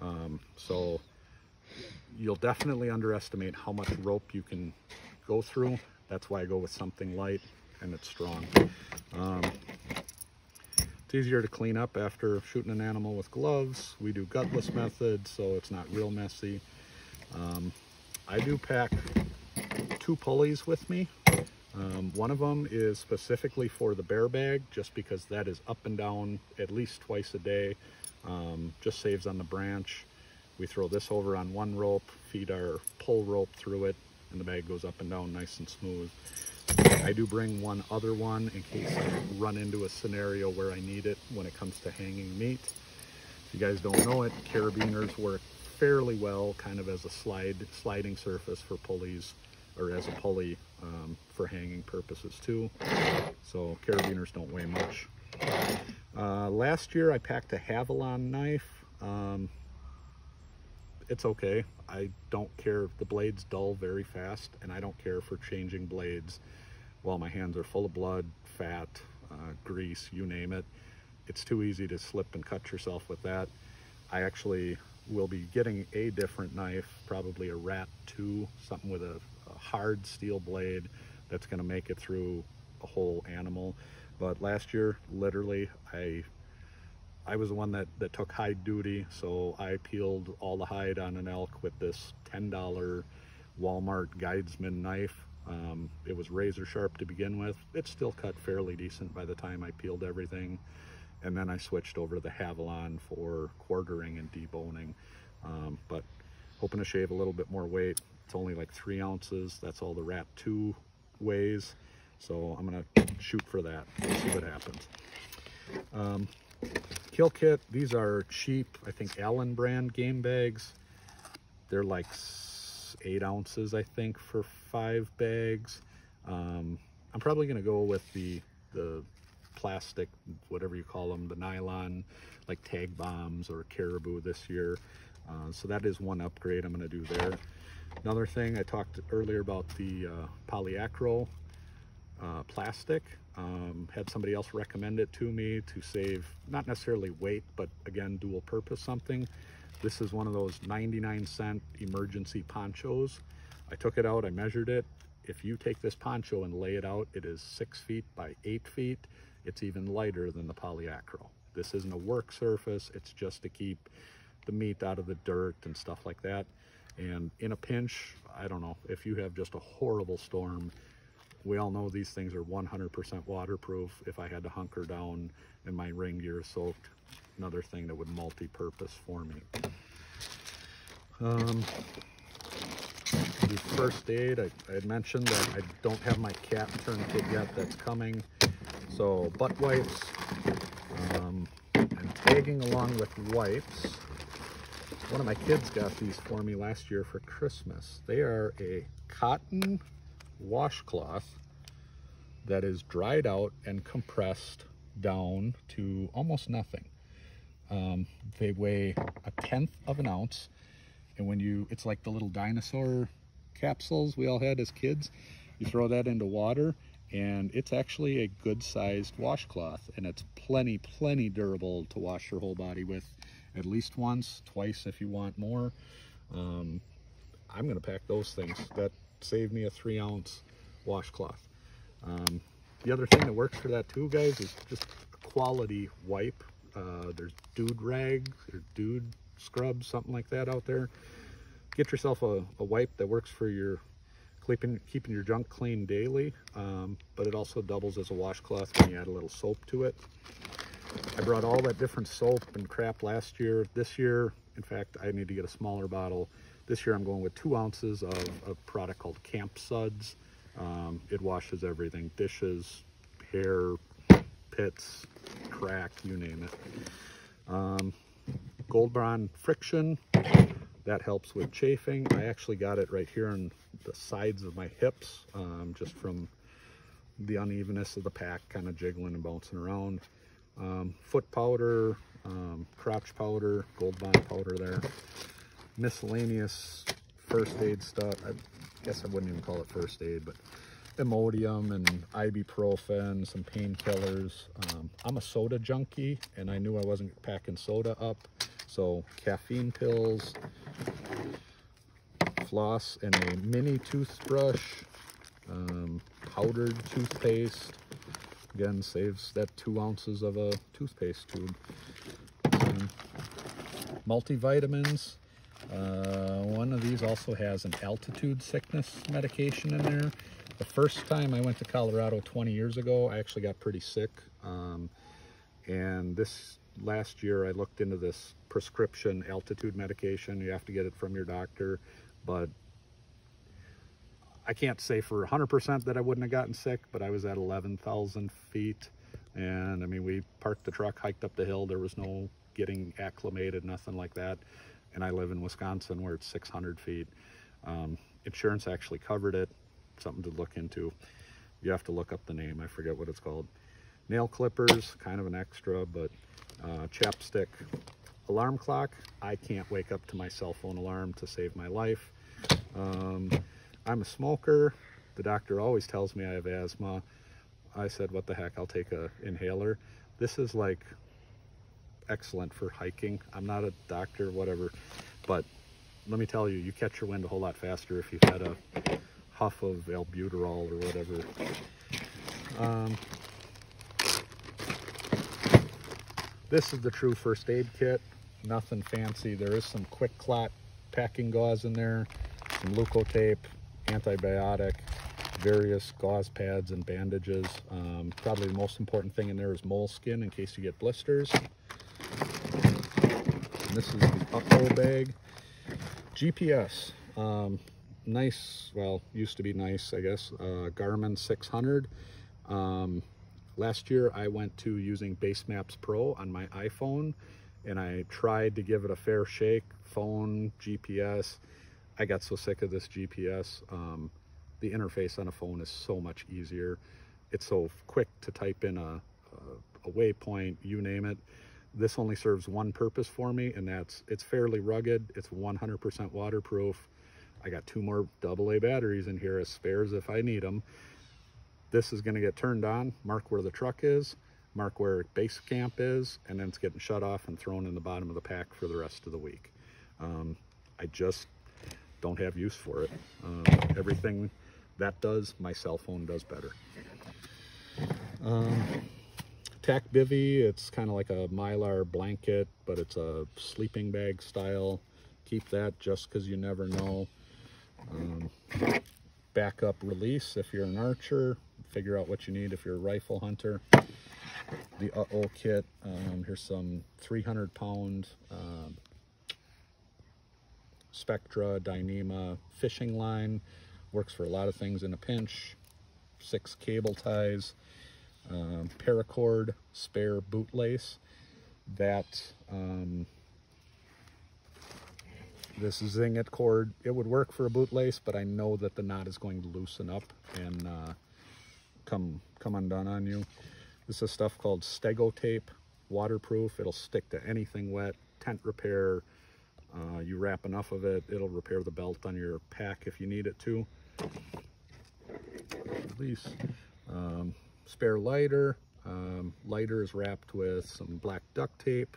Um, so you'll definitely underestimate how much rope you can go through. That's why I go with something light and it's strong. Um, it's easier to clean up after shooting an animal with gloves. We do gutless method, so it's not real messy. Um, I do pack two pulleys with me. Um, one of them is specifically for the bear bag, just because that is up and down at least twice a day. Um, just saves on the branch. We throw this over on one rope, feed our pull rope through it, and the bag goes up and down nice and smooth. I do bring one other one in case I run into a scenario where I need it when it comes to hanging meat. If you guys don't know it, carabiners work fairly well kind of as a slide sliding surface for pulleys or as a pulley um, for hanging purposes too. So carabiners don't weigh much. Uh, last year I packed a Havalon knife. Um, it's okay. I don't care. The blades dull very fast and I don't care for changing blades while my hands are full of blood, fat, uh, grease, you name it. It's too easy to slip and cut yourself with that. I actually will be getting a different knife, probably a Rat 2, something with a hard steel blade that's going to make it through a whole animal. But last year, literally, I I was the one that, that took hide duty, so I peeled all the hide on an elk with this $10 Walmart Guidesman knife. Um, it was razor sharp to begin with. It still cut fairly decent by the time I peeled everything. And then I switched over to the Havalon for quartering and deboning. Um, but hoping to shave a little bit more weight. It's only like three ounces. That's all the Rat 2 weighs. So I'm gonna shoot for that. We'll see what happens. Um, Kill Kit, these are cheap, I think Allen brand game bags. They're like eight ounces, I think, for five bags. Um, I'm probably gonna go with the, the plastic, whatever you call them, the nylon, like tag bombs or caribou this year. Uh, so that is one upgrade I'm gonna do there. Another thing, I talked earlier about the uh, polycryo uh, plastic. Um, had somebody else recommend it to me to save, not necessarily weight, but again, dual purpose something. This is one of those 99 cent emergency ponchos. I took it out, I measured it. If you take this poncho and lay it out, it is six feet by eight feet. It's even lighter than the polycryo. This isn't a work surface, it's just to keep the meat out of the dirt and stuff like that. And in a pinch, I don't know, if you have just a horrible storm, we all know these things are 100% waterproof. If I had to hunker down and my ring gear soaked, another thing that would multi-purpose for me. Um, the first aid, I, I, had mentioned that I don't have my cat tourniquet yet, that's coming. So butt wipes, um, and tagging along with wipes. One of my kids got these for me last year for Christmas. They are a cotton washcloth that is dried out and compressed down to almost nothing. Um, they weigh a tenth of an ounce. And when you, it's like the little dinosaur capsules we all had as kids. You throw that into water and it's actually a good sized washcloth and it's plenty, plenty durable to wash your whole body with at least once, twice if you want more. Um, I'm gonna pack those things. That saved me a three ounce washcloth. Um, the other thing that works for that too, guys, is just a quality wipe. Uh, there's dude rags or dude scrubs, something like that out there. Get yourself a, a wipe that works for your keeping, keeping your junk clean daily, um, but it also doubles as a washcloth when you add a little soap to it. I brought all that different soap and crap last year. This year, in fact, I need to get a smaller bottle. This year I'm going with two ounces of a product called Camp Suds. Um, it washes everything, dishes, hair, pits, crack, you name it. Um, Gold Bond Friction, that helps with chafing. I actually got it right here on the sides of my hips, um, just from the unevenness of the pack kind of jiggling and bouncing around. Um, foot powder, um, crotch powder, Gold Bond powder there. Miscellaneous first aid stuff. I guess I wouldn't even call it first aid, but Imodium and ibuprofen, some painkillers. Um, I'm a soda junkie and I knew I wasn't packing soda up. So caffeine pills, floss and a mini toothbrush, um, powdered toothpaste. Again, saves that two ounces of a toothpaste tube. Um, multivitamins, uh, one of these also has an altitude sickness medication in there. The first time I went to Colorado 20 years ago, I actually got pretty sick. Um, and this last year, I looked into this prescription altitude medication. You have to get it from your doctor, but I can't say for 100% that I wouldn't have gotten sick, but I was at 11,000 feet. And I mean, we parked the truck, hiked up the hill. There was no getting acclimated, nothing like that. And I live in Wisconsin where it's 600 feet. Um, insurance actually covered it, something to look into. You have to look up the name, I forget what it's called. Nail clippers, kind of an extra, but uh, chapstick. Alarm clock, I can't wake up to my cell phone alarm to save my life. Um, I'm a smoker. The doctor always tells me I have asthma. I said, what the heck, I'll take a inhaler. This is like excellent for hiking. I'm not a doctor, whatever, but let me tell you, you catch your wind a whole lot faster if you've had a huff of albuterol or whatever. Um, this is the true first aid kit. Nothing fancy. There is some quick clot packing gauze in there, some leukotape, antibiotic, various gauze pads and bandages. Um, probably the most important thing in there is moleskin in case you get blisters. And this is the uh bag. GPS, um, nice, well, used to be nice, I guess, uh, Garmin 600. Um, last year I went to using Basemaps Pro on my iPhone and I tried to give it a fair shake, phone, GPS. I got so sick of this GPS. Um, the interface on a phone is so much easier. It's so quick to type in a, a, a waypoint, you name it. This only serves one purpose for me, and that's it's fairly rugged. It's 100% waterproof. I got two more AA batteries in here as spares if I need them. This is going to get turned on, mark where the truck is, mark where base camp is, and then it's getting shut off and thrown in the bottom of the pack for the rest of the week. Um, I just don't have use for it. Um, everything that does, my cell phone does better. Um, tack bivy. It's kind of like a mylar blanket, but it's a sleeping bag style. Keep that just because you never know. Um, backup release if you're an archer. Figure out what you need if you're a rifle hunter. The uh-oh kit. Um, here's some 300 pound uh, Spectra Dyneema fishing line. Works for a lot of things in a pinch. Six cable ties um, paracord spare bootlace that um, this Zing It cord, it would work for a bootlace, but I know that the knot is going to loosen up and uh, come, come undone on you. This is stuff called Stego tape, waterproof. It'll stick to anything wet, tent repair. Uh, you wrap enough of it, it'll repair the belt on your pack if you need it to. Release. Um, spare lighter. Um, lighter is wrapped with some black duct tape.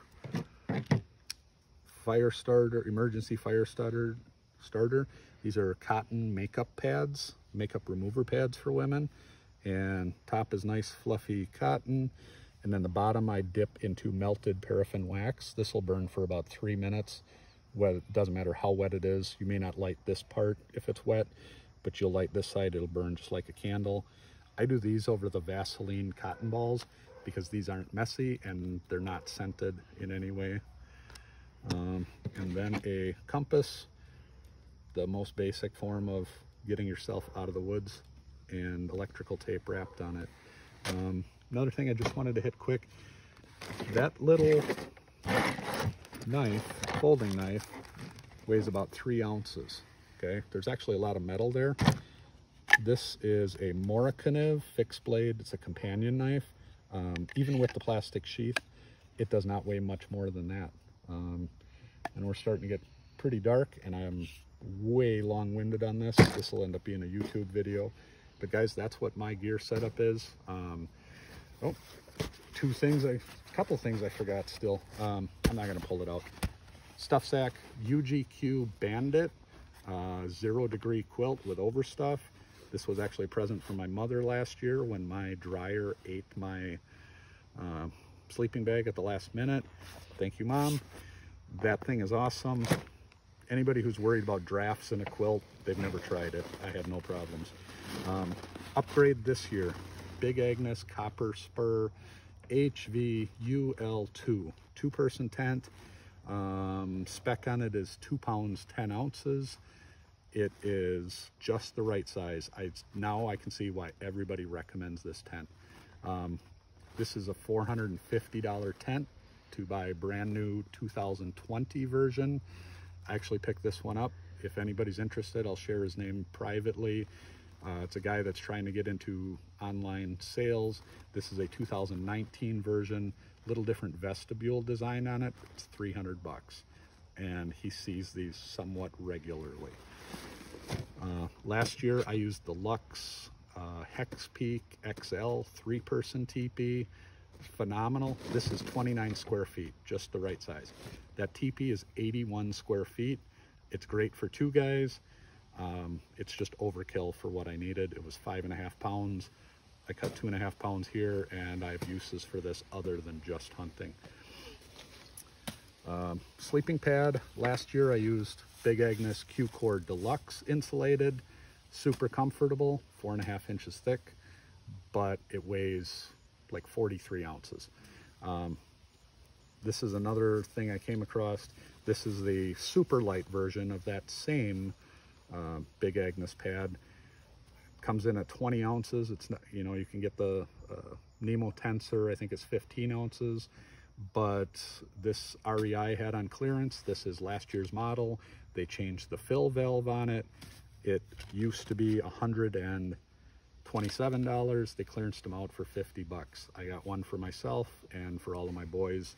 Fire starter, emergency fire starter. starter. These are cotton makeup pads, makeup remover pads for women. And top is nice fluffy cotton. And then the bottom I dip into melted paraffin wax. This will burn for about three minutes. Well, it doesn't matter how wet it is. You may not light this part if it's wet, but you'll light this side, it'll burn just like a candle. I do these over the Vaseline cotton balls because these aren't messy and they're not scented in any way. Um, and then a compass, the most basic form of getting yourself out of the woods and electrical tape wrapped on it. Um, another thing I just wanted to hit quick, that little knife, folding knife, weighs about three ounces, okay? There's actually a lot of metal there. This is a Morakniv fixed blade. It's a companion knife. Um, even with the plastic sheath, it does not weigh much more than that. Um, and we're starting to get pretty dark and I'm way long-winded on this. This will end up being a YouTube video. But guys, that's what my gear setup is. Um, oh, two things, a couple things I forgot still. Um, I'm not gonna pull it out. Stuff sack, UGQ Bandit, uh, zero degree quilt with overstuff. This was actually a present from my mother last year when my dryer ate my uh, sleeping bag at the last minute. Thank you, Mom. That thing is awesome. anybody who's worried about drafts in a quilt, they've never tried it. I have no problems. Um, upgrade this year, Big Agnes Copper Spur HVUL2, two person tent. Um, spec on it is two pounds, 10 ounces. It is just the right size. I Now I can see why everybody recommends this tent. Um, this is a $450 tent to buy brand new 2020 version. I actually picked this one up. If anybody's interested, I'll share his name privately. Uh, it's a guy that's trying to get into online sales. This is a 2019 version, little different vestibule design on it. It's 300 bucks, and he sees these somewhat regularly. Uh, last year, I used the Luxe uh, Hex Peak XL three-person teepee. Phenomenal. This is 29 square feet, just the right size. That teepee is 81 square feet. It's great for two guys. Um, it's just overkill for what I needed. It was five and a half pounds. I cut two and a half pounds here and I have uses for this other than just hunting. Um, sleeping pad, last year I used Big Agnes Q-Core Deluxe insulated, super comfortable, four and a half inches thick, but it weighs like 43 ounces. Um, this is another thing I came across. This is the super light version of that same uh, Big Agnes pad. Comes in at 20 ounces. It's not, you know, you can get the uh, Nemo Tensor, I think it's 15 ounces, but this REI had on clearance. This is last year's model. They changed the fill valve on it. It used to be $127. They clearanced them out for 50 bucks. I got one for myself and for all of my boys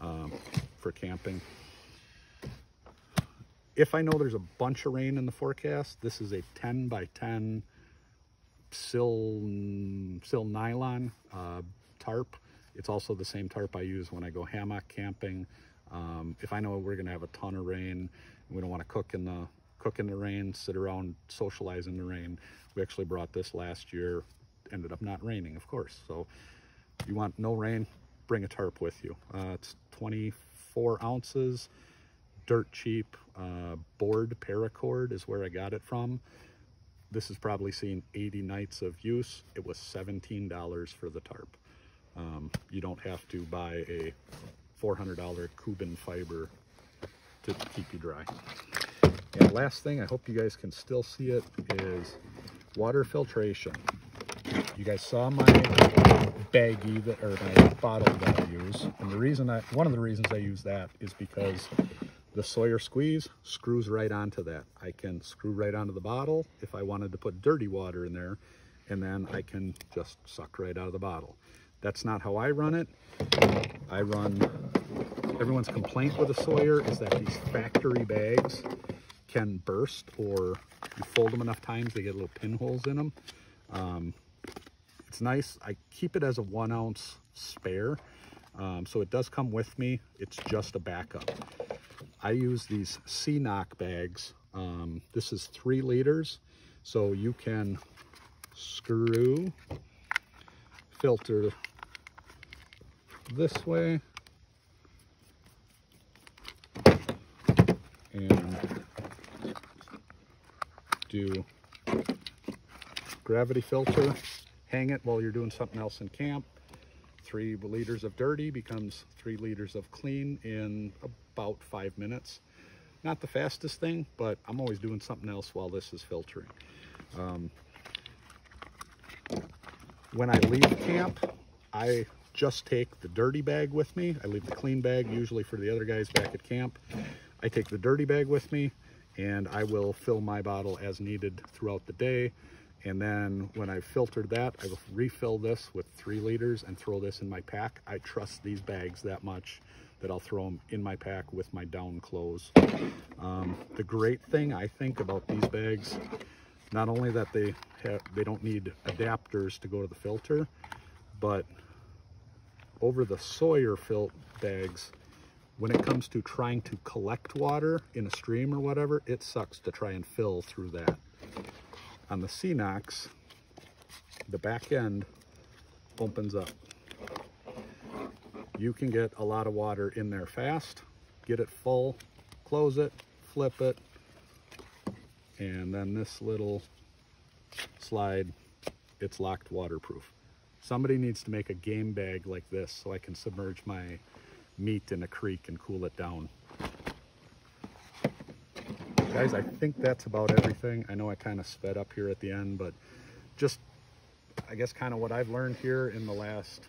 um, for camping. If I know there's a bunch of rain in the forecast, this is a 10 by 10 sil, sil nylon uh, tarp. It's also the same tarp I use when I go hammock camping. Um, if I know we're gonna have a ton of rain, we don't wanna cook in the cook in the rain, sit around, socialize in the rain. We actually brought this last year, ended up not raining, of course. So you want no rain, bring a tarp with you. Uh, it's 24 ounces dirt cheap uh, Bored Paracord is where I got it from. This has probably seen 80 nights of use. It was $17 for the tarp. Um, you don't have to buy a $400 Cuben fiber to keep you dry. And last thing, I hope you guys can still see it, is water filtration. You guys saw my baggie that, or my bottle that I use. And the reason I, one of the reasons I use that is because the Sawyer squeeze screws right onto that. I can screw right onto the bottle if I wanted to put dirty water in there, and then I can just suck right out of the bottle. That's not how I run it. I run, everyone's complaint with a Sawyer is that these factory bags can burst or you fold them enough times, they get little pinholes in them. Um, it's nice. I keep it as a one ounce spare. Um, so it does come with me. It's just a backup. I use these CNOC bags. Um, this is three liters, so you can screw filter this way and do gravity filter, hang it while you're doing something else in camp. Three liters of dirty becomes three liters of clean in about five minutes. Not the fastest thing, but I'm always doing something else while this is filtering. Um, when I leave camp, I just take the dirty bag with me. I leave the clean bag usually for the other guys back at camp. I take the dirty bag with me and I will fill my bottle as needed throughout the day. And then when I've filtered that, I will refill this with three liters and throw this in my pack. I trust these bags that much that I'll throw them in my pack with my down clothes. Um, the great thing I think about these bags, not only that they have, they don't need adapters to go to the filter, but over the Sawyer fill bags, when it comes to trying to collect water in a stream or whatever, it sucks to try and fill through that. On the CNOCs, the back end opens up you can get a lot of water in there fast, get it full, close it, flip it. And then this little slide, it's locked waterproof. Somebody needs to make a game bag like this so I can submerge my meat in a creek and cool it down. Guys, I think that's about everything. I know I kind of sped up here at the end, but just, I guess kind of what I've learned here in the last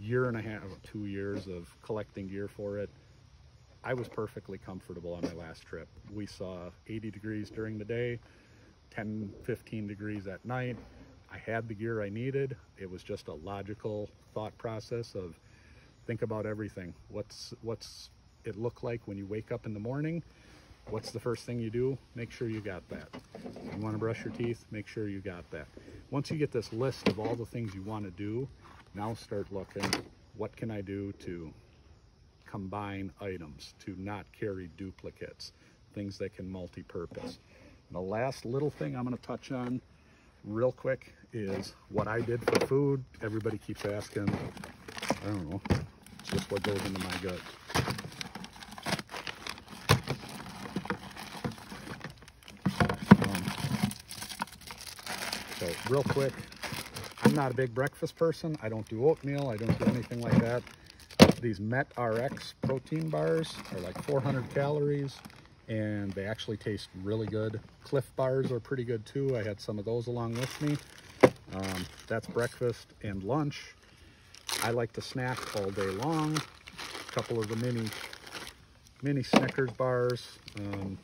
year and a half, two years of collecting gear for it. I was perfectly comfortable on my last trip. We saw 80 degrees during the day, 10, 15 degrees at night. I had the gear I needed. It was just a logical thought process of think about everything. What's what's it look like when you wake up in the morning? What's the first thing you do? Make sure you got that. You want to brush your teeth? Make sure you got that. Once you get this list of all the things you want to do, now start looking, what can I do to combine items, to not carry duplicates, things that can multi-purpose. The last little thing I'm going to touch on real quick is what I did for food. Everybody keeps asking, I don't know, it's just what goes into my gut. Um, so real quick, I'm not a big breakfast person. I don't do oatmeal. I don't do anything like that. These Met RX protein bars are like 400 calories and they actually taste really good. Clif bars are pretty good too. I had some of those along with me. Um, that's breakfast and lunch. I like to snack all day long. A couple of the mini mini Snickers bars. Um,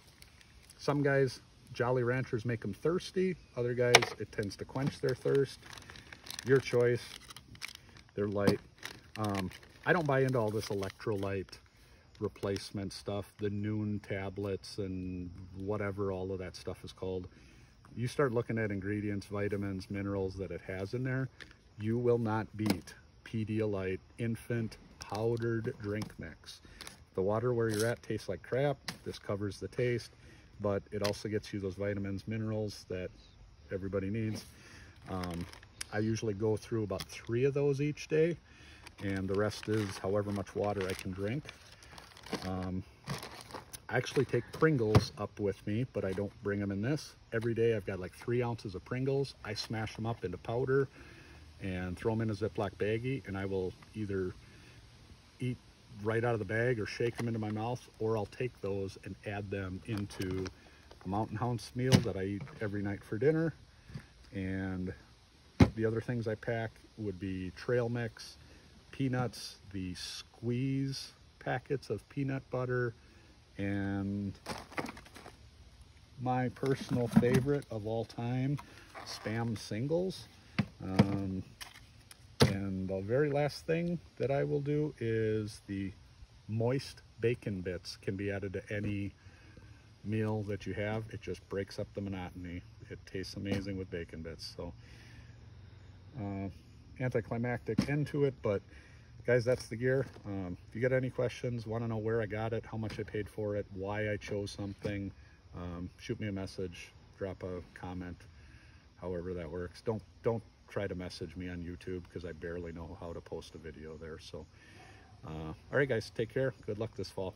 some guys, Jolly Ranchers make them thirsty. Other guys, it tends to quench their thirst. Your choice. They're light. Um, I don't buy into all this electrolyte replacement stuff, the Nuun tablets and whatever all of that stuff is called. You start looking at ingredients, vitamins, minerals that it has in there, you will not beat Pedialyte infant powdered drink mix. The water where you're at tastes like crap. This covers the taste, but it also gets you those vitamins, minerals that everybody needs. Um, I usually go through about three of those each day, and the rest is however much water I can drink. Um, I actually take Pringles up with me, but I don't bring them in this. Every day I've got like three ounces of Pringles. I smash them up into powder and throw them in a Ziploc baggie, and I will either eat right out of the bag or shake them into my mouth, or I'll take those and add them into a Mountain House meal that I eat every night for dinner. And the other things I pack would be trail mix, peanuts, the squeeze packets of peanut butter, and my personal favorite of all time, Spam Singles. Um, and the very last thing that I will do is the moist bacon bits can be added to any meal that you have. It just breaks up the monotony. It tastes amazing with bacon bits. So uh, anticlimactic end to it, but guys, that's the gear. Um, if you got any questions, want to know where I got it, how much I paid for it, why I chose something, um, shoot me a message, drop a comment, however that works. Don't don't try to message me on YouTube because I barely know how to post a video there. So, uh, all right, guys, take care. Good luck this fall.